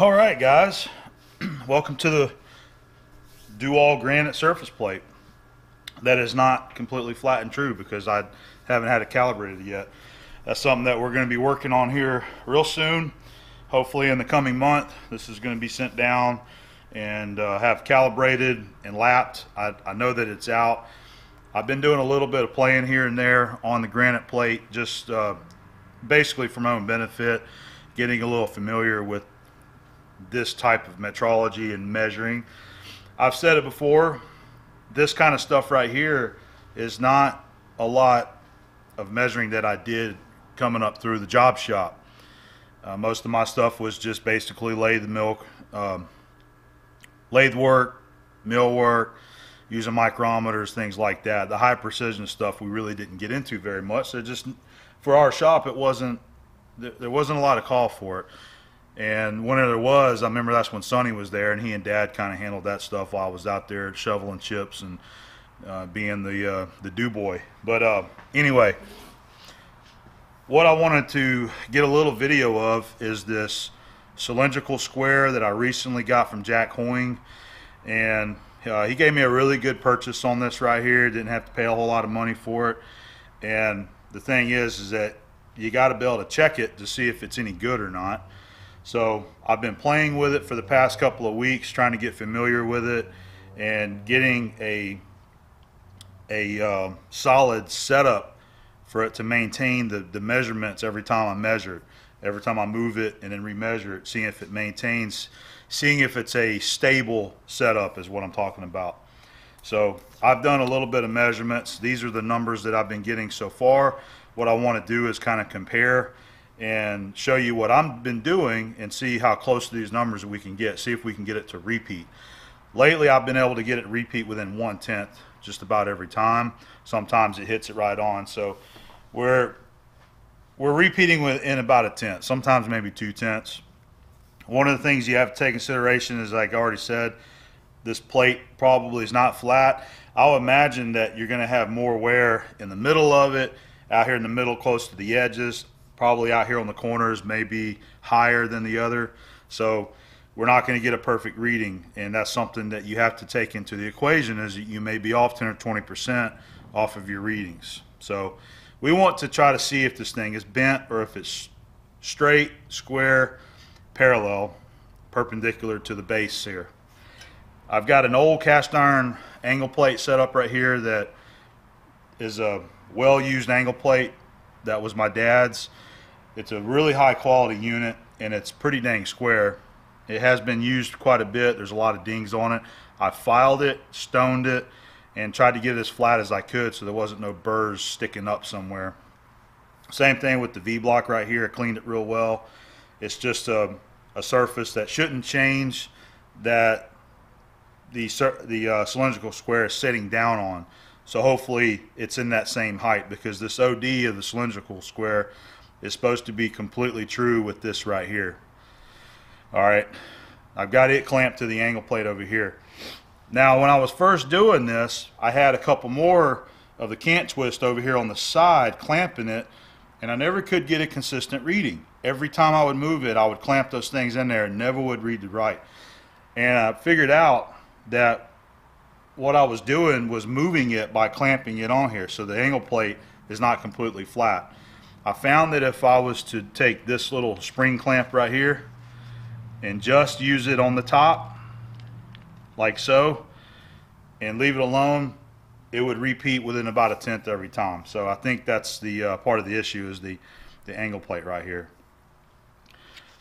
All right, guys. Welcome to the DoAll granite surface plate. That is not completely flat and true because I haven't had it calibrated yet. That's something that we're going to be working on here real soon. Hopefully in the coming month, this is going to be sent down and uh, have calibrated and lapped. I, I know that it's out. I've been doing a little bit of playing here and there on the granite plate, just uh, basically for my own benefit, getting a little familiar with this type of metrology and measuring. I've said it before, this kind of stuff right here is not a lot of measuring that I did coming up through the job shop. Uh, most of my stuff was just basically lathe milk, um, lathe work, mill work, using micrometers, things like that. The high precision stuff we really didn't get into very much. So just for our shop, it wasn't there wasn't a lot of call for it. And when there was, I remember that's when Sonny was there, and he and Dad kind of handled that stuff while I was out there shoveling chips and uh, being the uh, the do boy. But uh, anyway, what I wanted to get a little video of is this cylindrical square that I recently got from Jack Hoying, and uh, he gave me a really good purchase on this right here. Didn't have to pay a whole lot of money for it. And the thing is, is that you got to be able to check it to see if it's any good or not. So I've been playing with it for the past couple of weeks, trying to get familiar with it and getting a a uh, solid setup for it to maintain the, the measurements every time I measure it. Every time I move it and then remeasure it, seeing if it maintains seeing if it's a stable setup is what I'm talking about. So I've done a little bit of measurements. These are the numbers that I've been getting so far. What I want to do is kind of compare and show you what I've been doing and see how close to these numbers we can get. See if we can get it to repeat. Lately, I've been able to get it repeat within one tenth just about every time. Sometimes it hits it right on. So we're we're repeating within about a tenth. Sometimes maybe two tenths. One of the things you have to take consideration is, like I already said, this plate probably is not flat. I'll imagine that you're going to have more wear in the middle of it, out here in the middle close to the edges, probably out here on the corners, may be higher than the other. So we're not going to get a perfect reading, and that's something that you have to take into the equation is that you may be off 10 or 20% off of your readings. So we want to try to see if this thing is bent or if it's straight, square, parallel, perpendicular to the base here. I've got an old cast iron angle plate set up right here that is a well-used angle plate that was my dad's. It's a really high quality unit and it's pretty dang square. It has been used quite a bit. There's a lot of dings on it. I filed it, stoned it, and tried to get it as flat as I could so there wasn't no burrs sticking up somewhere. Same thing with the V-block right here. I cleaned it real well. It's just a, a surface that shouldn't change that the, the uh, cylindrical square is sitting down on. So hopefully it's in that same height because this OD of the cylindrical square is supposed to be completely true with this right here. All right, I've got it clamped to the angle plate over here. Now when I was first doing this, I had a couple more of the Kant-Twist over here on the side clamping it and I never could get a consistent reading. Every time I would move it, I would clamp those things in there and never would read the right. And I figured out that what I was doing was moving it by clamping it on here. So the angle plate is not completely flat. I found that if I was to take this little spring clamp right here and just use it on the top, like so, and leave it alone, it would repeat within about a tenth every time. So I think that's the uh, part of the issue is the, the angle plate right here.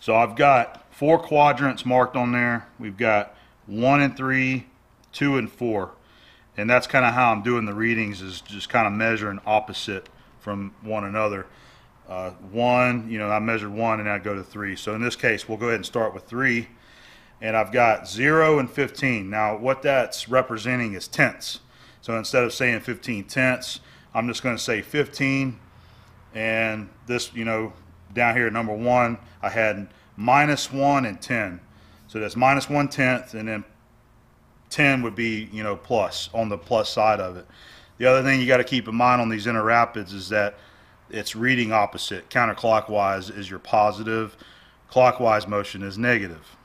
So I've got four quadrants marked on there. We've got one and three, two and four. And that's kind of how I'm doing the readings is just kind of measuring opposite from one another. Uh, one, you know, I measured one and I go to three. So in this case, we'll go ahead and start with three. And I've got zero and 15. Now what that's representing is tenths. So instead of saying 15 tenths, I'm just going to say 15. And this, you know, down here, number one, I had minus one and 10. So that's minus one tenth, and then 10 would be, you know, plus on the plus side of it. The other thing you got to keep in mind on these Interapids is that it's reading opposite. Counterclockwise is your positive, clockwise motion is negative.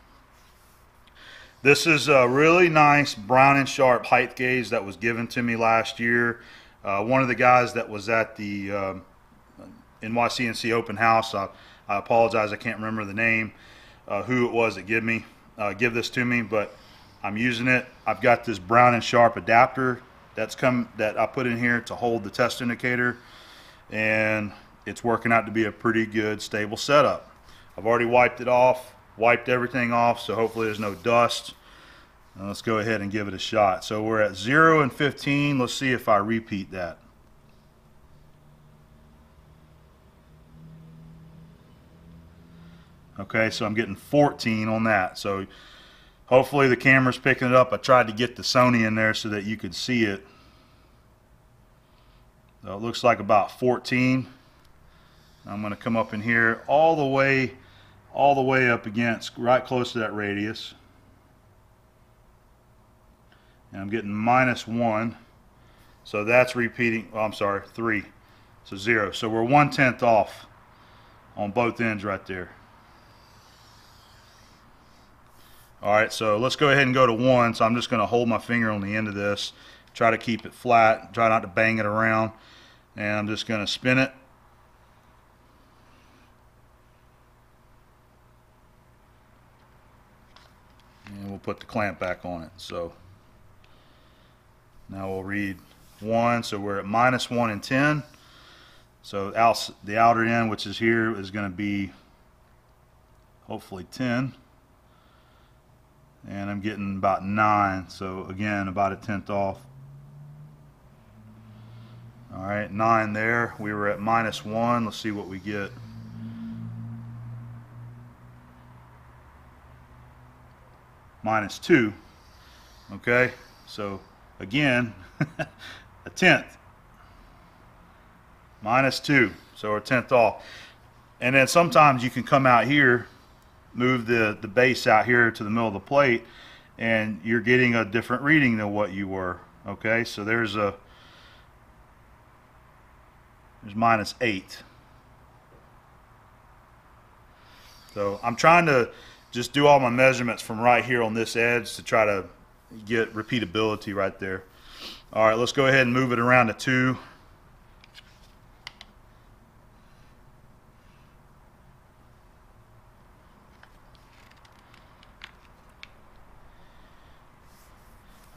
This is a really nice Brown and Sharpe height gauge that was given to me last year. Uh, one of the guys that was at the um, NYCNC open house, I, I apologize, I can't remember the name, uh, who it was that give me, uh, give this to me, but I'm using it. I've got this Brown and Sharpe adapter that's come that I put in here to hold the test indicator, and it's working out to be a pretty good stable setup. I've already wiped it off, wiped everything off, so hopefully there's no dust. Now let's go ahead and give it a shot. So we're at 0 and 15. Let's see if I repeat that. Okay, so I'm getting 14 on that. So hopefully the camera's picking it up. I tried to get the Sony in there so that you could see it. So it looks like about 14. I'm going to come up in here all the way all the way up against right close to that radius. And I'm getting minus one. So that's repeating oh, I'm sorry three. So zero. So we're one tenth off on both ends right there. Alright so let's go ahead and go to one. So I'm just gonna hold my finger on the end of this try to keep it flat try not to bang it around and I'm just gonna spin it and we'll put the clamp back on it. So now we'll read 1, so we're at minus 1 and 10. So the outer end, which is here, is going to be hopefully 10. And I'm getting about 9, so again, about a tenth off. All right, 9 there. We were at minus 1. Let's see what we get. minus 2. Okay, so again, a tenth. Minus 2, so a tenth off. And then sometimes you can come out here, move the, the base out here to the middle of the plate, and you're getting a different reading than what you were. Okay, so there's a there's minus 8. So I'm trying to just do all my measurements from right here on this edge to try to get repeatability right there. All right, let's go ahead and move it around to two.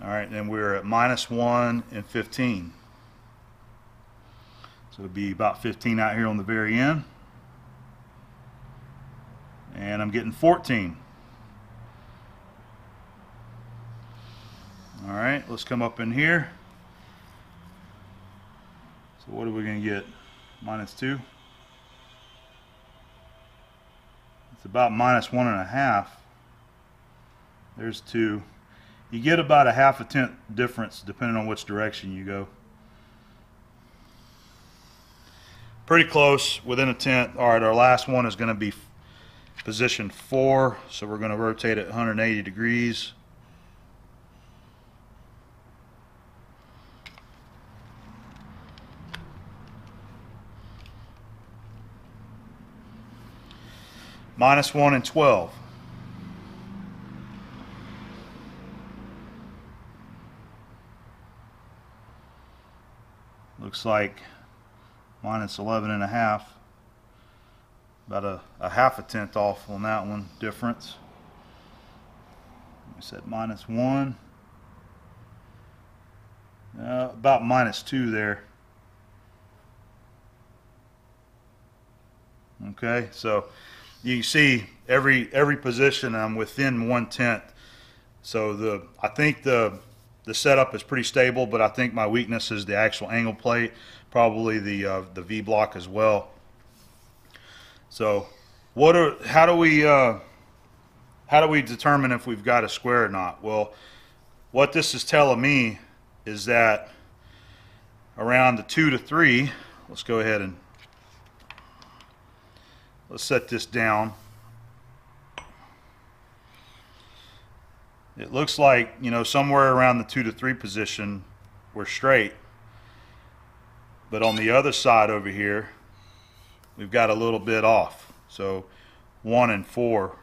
All right, then we're at minus one and 15. So it'll be about 15 out here on the very end and I'm getting 14. All right, let's come up in here. So what are we going to get? Minus 2. It's about minus one and a half. There's 2. You get about a half a tenth difference depending on which direction you go. Pretty close, within a tenth. All right, our last one is going to be position four. So we're going to rotate it 180 degrees. Minus one and 12. Looks like minus 11 and a half about a, a half a tenth off on that one difference. We said minus one. Uh, about minus two there. Okay, so you see every every position I'm within one tenth. So the I think the the setup is pretty stable, but I think my weakness is the actual angle plate, probably the uh, the V block as well. So, what are how do we uh, how do we determine if we've got a square or not? Well, what this is telling me is that around the two to three, let's go ahead and let's set this down. It looks like, you know, somewhere around the two to three position, we're straight. But on the other side over here, we've got a little bit off. So one and four,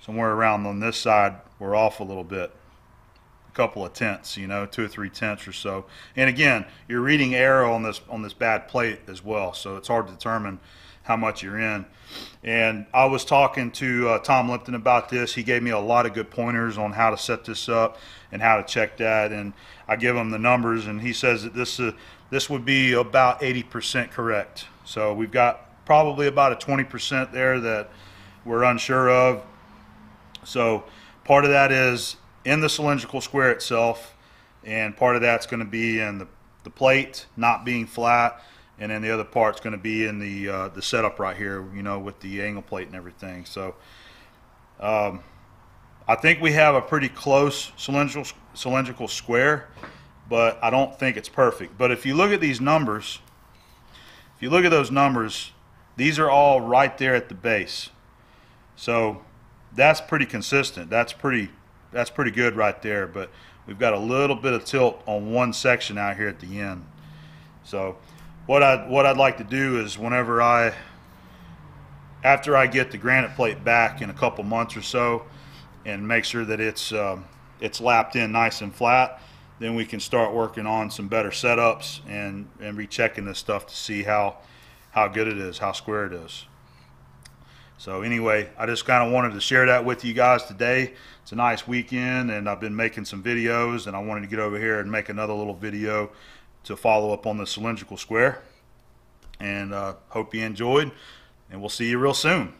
somewhere around on this side, we're off a little bit a couple of tenths, you know, two or three tenths or so. And again, you're reading error on this on this bad plate as well, so it's hard to determine how much you're in. And I was talking to uh, Tom Lipton about this. He gave me a lot of good pointers on how to set this up and how to check that. And I give him the numbers, and he says that this uh, this would be about 80% correct. So we've got probably about a 20% there that we're unsure of. So part of that is in the cylindrical square itself, and part of that's going to be in the, the plate not being flat, and then the other part's going to be in the uh, the setup right here, you know, with the angle plate and everything. So um, I think we have a pretty close cylindrical cylindrical square, but I don't think it's perfect. But if you look at these numbers, if you look at those numbers, these are all right there at the base. So that's pretty consistent. That's pretty that's pretty good right there. But we've got a little bit of tilt on one section out here at the end. So what I what I'd like to do is whenever I after I get the granite plate back in a couple months or so and make sure that it's um, it's lapped in nice and flat, then we can start working on some better setups and and rechecking this stuff to see how how good it is, how square it is. So anyway, I just kind of wanted to share that with you guys today. It's a nice weekend and I've been making some videos and I wanted to get over here and make another little video to follow up on the cylindrical square. And uh, hope you enjoyed and we'll see you real soon.